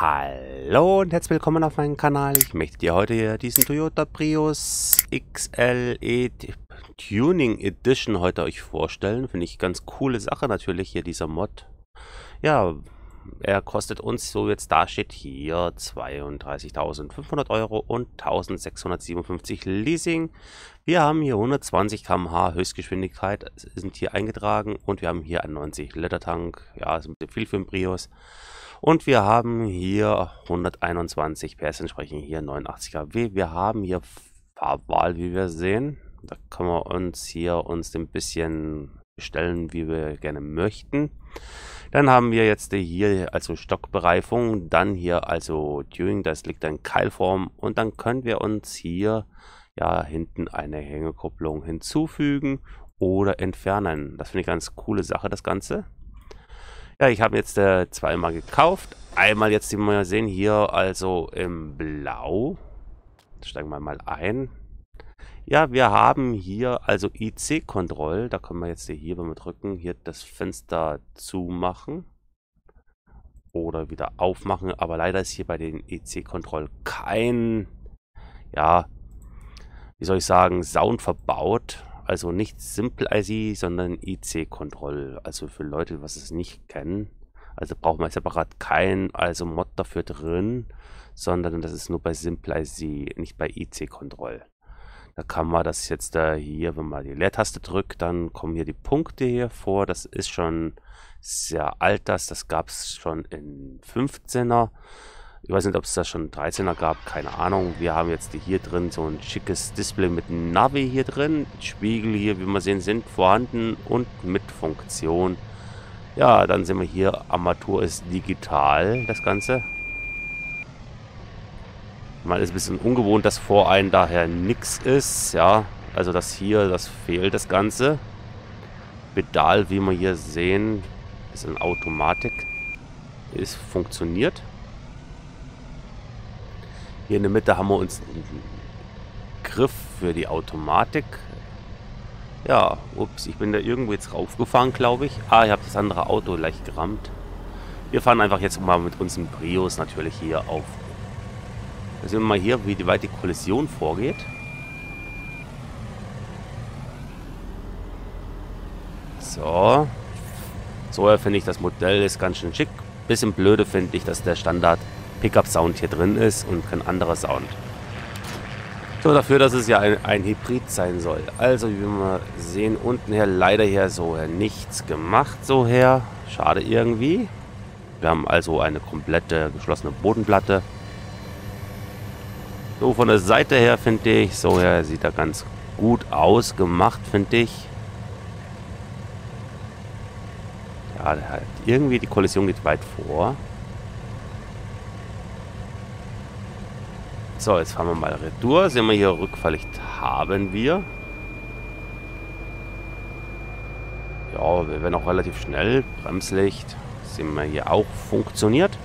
Hallo und herzlich willkommen auf meinem Kanal. Ich möchte dir heute hier diesen Toyota Prius XLE Tuning Edition heute euch vorstellen. Finde ich ganz coole Sache natürlich hier dieser Mod. Ja, er kostet uns, so jetzt da steht, hier 32.500 Euro und 1.657 Leasing. Wir haben hier 120 km/h Höchstgeschwindigkeit, sind hier eingetragen und wir haben hier einen 90 Liter Tank. Ja, ist ein bisschen viel für einen Prius. Und wir haben hier 121 PS, entsprechend hier 89 kW. Wir haben hier Farbwahl, wie wir sehen. Da können wir uns hier uns ein bisschen stellen, wie wir gerne möchten. Dann haben wir jetzt hier also Stockbereifung, dann hier also Tuning, das liegt in Keilform und dann können wir uns hier ja hinten eine Hängekupplung hinzufügen oder entfernen. Das finde ich ganz coole Sache, das Ganze. Ja, ich habe jetzt äh, zweimal gekauft. Einmal jetzt, wie wir sehen, hier also im Blau. Steigen wir mal ein. Ja, wir haben hier also IC-Kontroll. Da können wir jetzt hier, wenn wir drücken, hier das Fenster zumachen. Oder wieder aufmachen. Aber leider ist hier bei den IC-Kontroll kein, ja, wie soll ich sagen, Sound verbaut. Also nicht Simple IC, sondern IC-Kontroll. Also für Leute, was es nicht kennen. Also braucht man separat kein also Mod dafür drin, sondern das ist nur bei Simple IC, nicht bei IC-Kontroll. Da kann man das jetzt da hier, wenn man die Leertaste drückt, dann kommen hier die Punkte hier vor. Das ist schon sehr alt, das, das gab es schon in 15er. Ich weiß nicht, ob es da schon 13er gab, keine Ahnung. Wir haben jetzt hier drin so ein schickes Display mit Navi hier drin. Spiegel hier, wie wir sehen, sind vorhanden und mit Funktion. Ja, dann sehen wir hier, Armatur ist digital, das Ganze. Mal ist ein bisschen ungewohnt, dass vor einem daher nichts ist, ja. Also das hier, das fehlt das Ganze. Pedal, wie wir hier sehen, ist in Automatik. Ist funktioniert. Hier in der Mitte haben wir uns einen Griff für die Automatik. Ja, ups, ich bin da irgendwo jetzt raufgefahren, glaube ich. Ah, ich habe das andere Auto leicht gerammt. Wir fahren einfach jetzt mal mit unserem Prius natürlich hier auf. Da sehen wir mal hier, wie weit die Kollision vorgeht. So. So finde ich das Modell ist ganz schön schick. Bisschen blöde finde ich, dass der Standard Pickup-Sound hier drin ist und kein anderer Sound. So dafür, dass es ja ein, ein Hybrid sein soll. Also wie wir sehen, unten her leider hier so her nichts gemacht so her. Schade irgendwie. Wir haben also eine komplette geschlossene Bodenplatte. So von der Seite her finde ich, so her sieht er ganz gut ausgemacht, finde ich. Ja, halt irgendwie die Kollision geht weit vor. So, jetzt fahren wir mal Retour. Sehen wir hier Rückfahrlicht haben wir. Ja, wir werden auch relativ schnell. Bremslicht sehen wir hier auch funktioniert.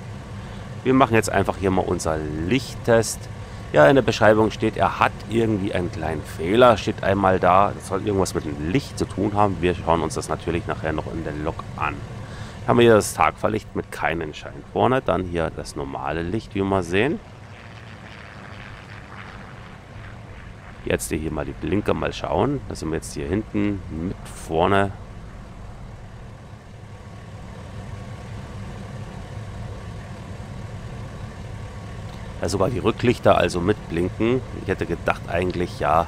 Wir machen jetzt einfach hier mal unser Lichttest. Ja, in der Beschreibung steht, er hat irgendwie einen kleinen Fehler. Steht einmal da, das soll irgendwas mit dem Licht zu tun haben. Wir schauen uns das natürlich nachher noch in der Lok an. Haben wir hier das Tagfahrlicht mit keinem Schein vorne. Dann hier das normale Licht, wie wir sehen. Jetzt hier mal die Blinker mal schauen. Da sind wir jetzt hier hinten mit vorne. Ja, sogar die Rücklichter also mitblinken. Ich hätte gedacht eigentlich, ja,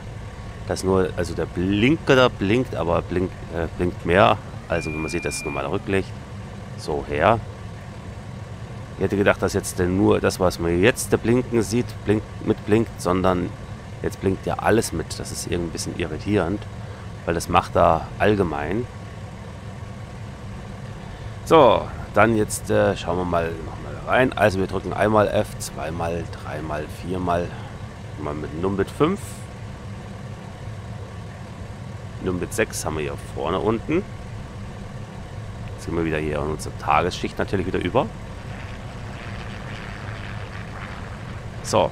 dass nur, also der Blinker da blinkt, aber blinkt, äh, blinkt mehr. Also wie man sieht, das ist normale Rücklicht. So her. Ich hätte gedacht, dass jetzt nur das, was man jetzt Blinken sieht, blinkt, mitblinkt, sondern Jetzt blinkt ja alles mit. Das ist irgendwie ein bisschen irritierend, weil das macht er allgemein. So, dann jetzt äh, schauen wir mal nochmal rein. Also wir drücken einmal F, zweimal, dreimal, viermal. Mal mit Numbit 5. Numbit 6 haben wir hier vorne unten. Jetzt sind wir wieder hier in unsere Tagesschicht natürlich wieder über. So,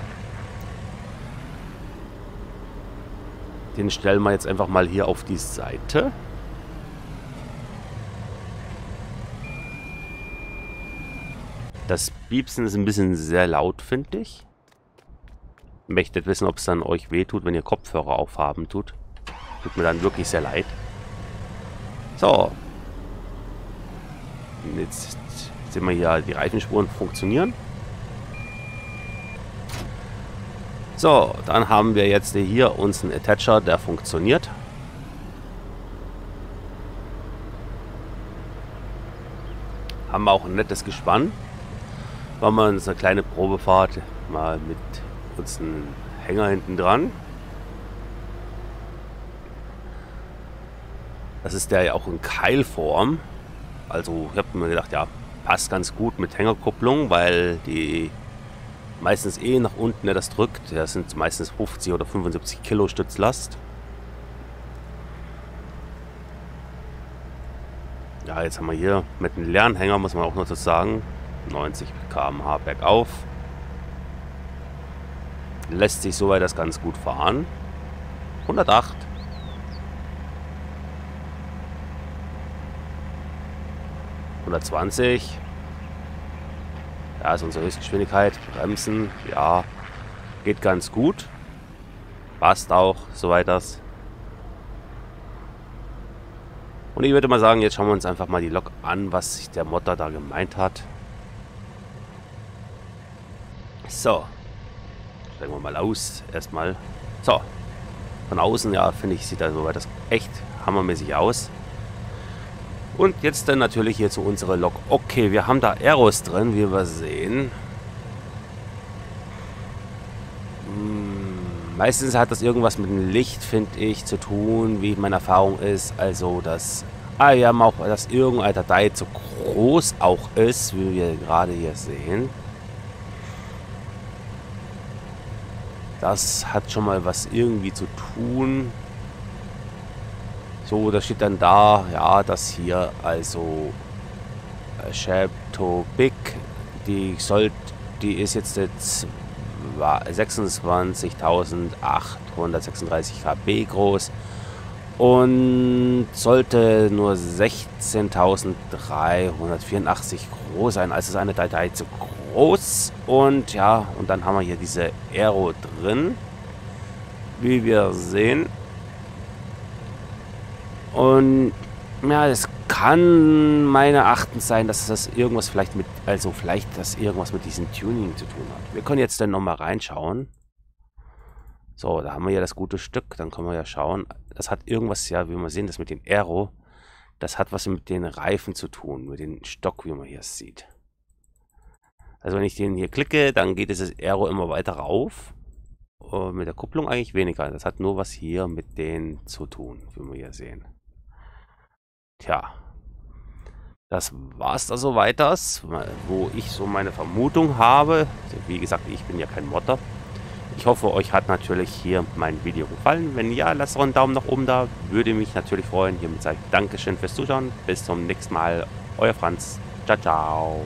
Den stellen wir jetzt einfach mal hier auf die Seite. Das Piepsen ist ein bisschen sehr laut, finde ich. Möchtet wissen, ob es dann euch wehtut, wenn ihr Kopfhörer aufhaben tut. Tut mir dann wirklich sehr leid. So. Jetzt sehen wir hier, die Reifenspuren funktionieren. So, dann haben wir jetzt hier uns einen Attacher, der funktioniert. Haben wir auch ein nettes Gespann. Machen wir uns eine kleine Probefahrt mal mit uns einen Hänger hinten dran. Das ist der ja auch in Keilform. Also ich habe mir gedacht, ja, passt ganz gut mit Hängerkupplung, weil die meistens eh nach unten, der das drückt. Das sind meistens 50 oder 75 Kilo Stützlast. Ja, jetzt haben wir hier mit dem Lernhänger, muss man auch noch das sagen, 90 km/h bergauf. Lässt sich soweit das ganz gut fahren. 108. Oder 20. Da ist unsere Höchstgeschwindigkeit. Bremsen, ja, geht ganz gut. Passt auch, soweit das. Und ich würde mal sagen, jetzt schauen wir uns einfach mal die Lok an, was sich der Modder da gemeint hat. So. Steigen wir mal aus, erstmal. So. Von außen, ja, finde ich, sieht also das echt hammermäßig aus. Und jetzt dann natürlich hier zu unserer Lok. Okay, wir haben da Aeros drin, wie wir sehen. Meistens hat das irgendwas mit dem Licht, finde ich, zu tun, wie meine Erfahrung ist. Also, dass ah, ja, auch, dass irgendeine Datei zu groß auch ist, wie wir gerade hier sehen. Das hat schon mal was irgendwie zu tun. So, da steht dann da, ja, das hier, also äh, to Big, die sollte, die ist jetzt jetzt 26.836 KB groß und sollte nur 16.384 groß sein. Also ist eine Datei zu groß. Und ja, und dann haben wir hier diese Aero drin, wie wir sehen. Und ja, es kann meiner Erachtens sein, dass das irgendwas vielleicht mit, also vielleicht das irgendwas mit diesem Tuning zu tun hat. Wir können jetzt dann nochmal reinschauen. So, da haben wir ja das gute Stück. Dann können wir ja schauen. Das hat irgendwas, ja, wie wir sehen, das mit dem Aero. Das hat was mit den Reifen zu tun, mit dem Stock, wie man hier sieht. Also wenn ich den hier klicke, dann geht dieses Aero immer weiter rauf. Und mit der Kupplung eigentlich weniger. Das hat nur was hier mit denen zu tun, wie wir hier sehen. Tja, das war es da so weiters, wo ich so meine Vermutung habe. Wie gesagt, ich bin ja kein Modder. Ich hoffe, euch hat natürlich hier mein Video gefallen. Wenn ja, lasst doch einen Daumen nach oben da. Würde mich natürlich freuen. Hiermit sage ich Dankeschön fürs Zuschauen. Bis zum nächsten Mal. Euer Franz. Ciao, ciao.